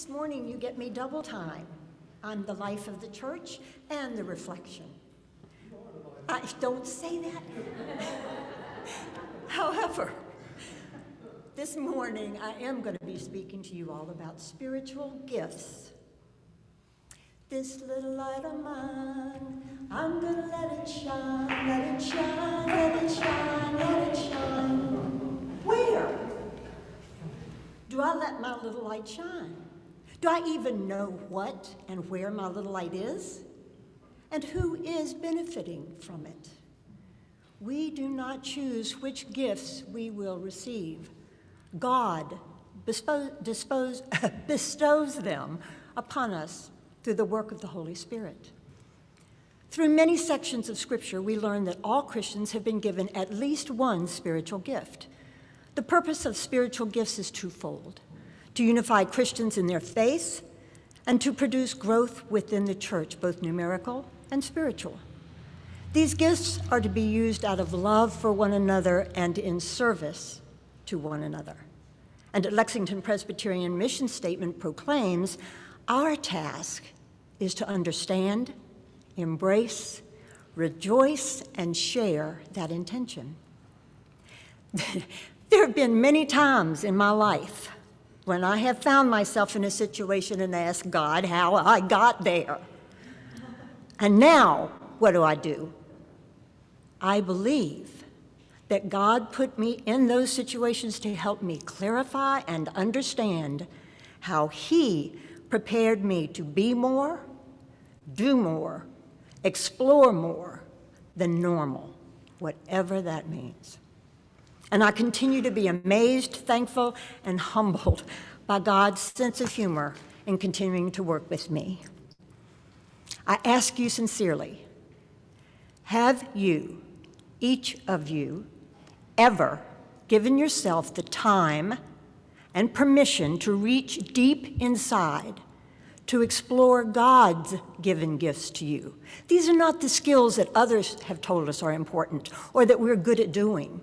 This morning, you get me double time. I'm the life of the church and the reflection. I don't say that. However, this morning I am going to be speaking to you all about spiritual gifts. This little light of mine, I'm going to let it shine, let it shine, let it shine, let it shine. Where do I let my little light shine? Do I even know what and where my little light is? And who is benefiting from it? We do not choose which gifts we will receive. God bestows, dispose, bestows them upon us through the work of the Holy Spirit. Through many sections of Scripture, we learn that all Christians have been given at least one spiritual gift. The purpose of spiritual gifts is twofold to unify Christians in their faith and to produce growth within the church, both numerical and spiritual. These gifts are to be used out of love for one another and in service to one another. And at Lexington Presbyterian mission statement proclaims our task is to understand, embrace, rejoice, and share that intention. there have been many times in my life when I have found myself in a situation and asked God how I got there. And now, what do I do? I believe that God put me in those situations to help me clarify and understand how He prepared me to be more, do more, explore more than normal, whatever that means. And I continue to be amazed, thankful, and humbled by God's sense of humor in continuing to work with me. I ask you sincerely have you, each of you, ever given yourself the time and permission to reach deep inside to explore God's given gifts to you? These are not the skills that others have told us are important or that we're good at doing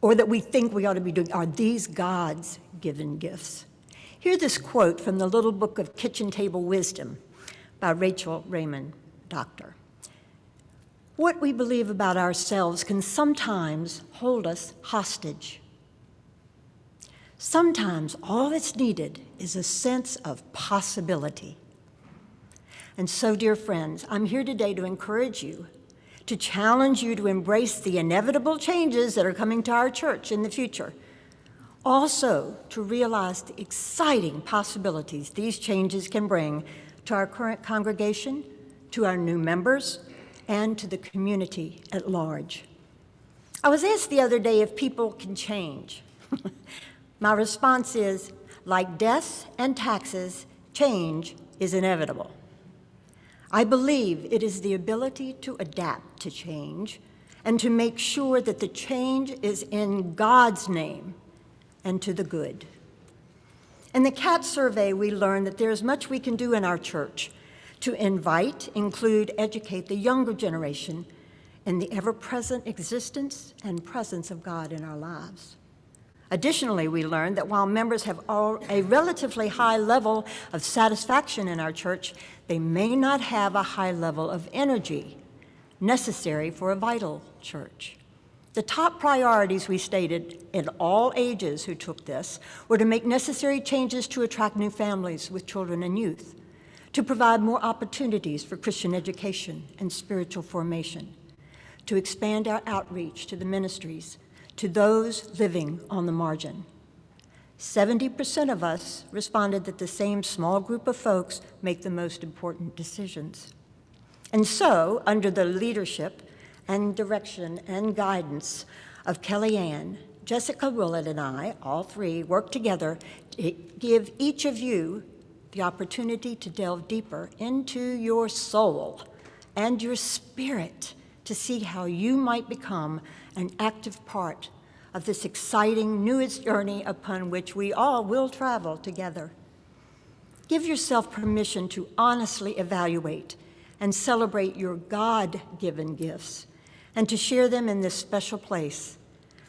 or that we think we ought to be doing. Are these God's given gifts? Hear this quote from the little book of Kitchen Table Wisdom by Rachel Remen, Doctor. What we believe about ourselves can sometimes hold us hostage. Sometimes all that's needed is a sense of possibility. And so, dear friends, I'm here today to encourage you, to challenge you to embrace the inevitable changes that are coming to our church in the future. Also, to realize the exciting possibilities these changes can bring to our current congregation, to our new members, and to the community at large. I was asked the other day if people can change. My response is like death and taxes, change is inevitable. I believe it is the ability to adapt to change and to make sure that the change is in God's name and to the good. In the CAT survey, we learned that there is much we can do in our church to invite, include, educate the younger generation in the ever present existence and presence of God in our lives. Additionally, we learned that while members have a relatively high level of satisfaction in our church, they may not have a high level of energy necessary for a vital church. The top priorities we stated in all ages who took this were to make necessary changes to attract new families with children and youth, to provide more opportunities for Christian education and spiritual formation, to expand our outreach to the ministries to those living on the margin. 70% of us responded that the same small group of folks make the most important decisions. And so, under the leadership and direction and guidance of Kellyanne, Jessica Willett and I, all three, worked together to give each of you the opportunity to delve deeper into your soul and your spirit to see how you might become an active part of this exciting newest journey upon which we all will travel together. Give yourself permission to honestly evaluate and celebrate your God given gifts and to share them in this special place.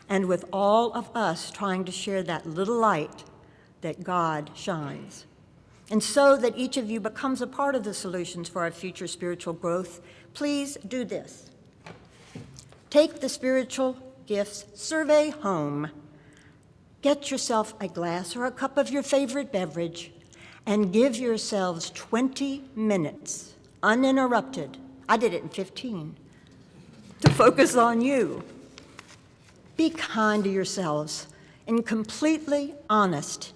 And with all of us trying to share that little light that God shines. And so that each of you becomes a part of the solutions for our future spiritual growth, please do this. Take the spiritual gifts survey home. Get yourself a glass or a cup of your favorite beverage and give yourselves 20 minutes, uninterrupted. I did it in 15, to focus on you. Be kind to yourselves and completely honest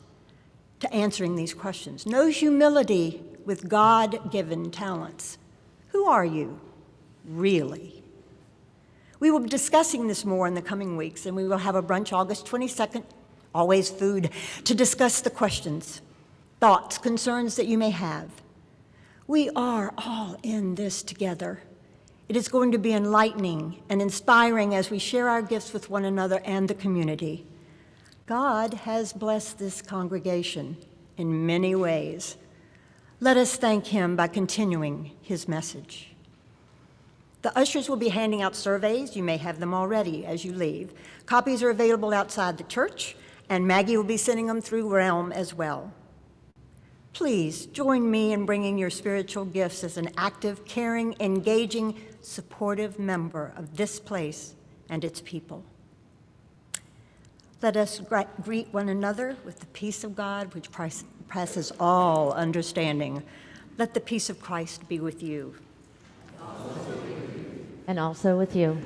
to answering these questions. No humility with God given talents. Who are you, really? We will be discussing this more in the coming weeks, and we will have a brunch August 22nd, always food, to discuss the questions, thoughts, concerns that you may have. We are all in this together. It is going to be enlightening and inspiring as we share our gifts with one another and the community. God has blessed this congregation in many ways. Let us thank Him by continuing His message. The ushers will be handing out surveys. You may have them already as you leave. Copies are available outside the church, and Maggie will be sending them through Realm as well. Please join me in bringing your spiritual gifts as an active, caring, engaging, supportive member of this place and its people. Let us greet one another with the peace of God, which passes all understanding. Let the peace of Christ be with you. And also with you.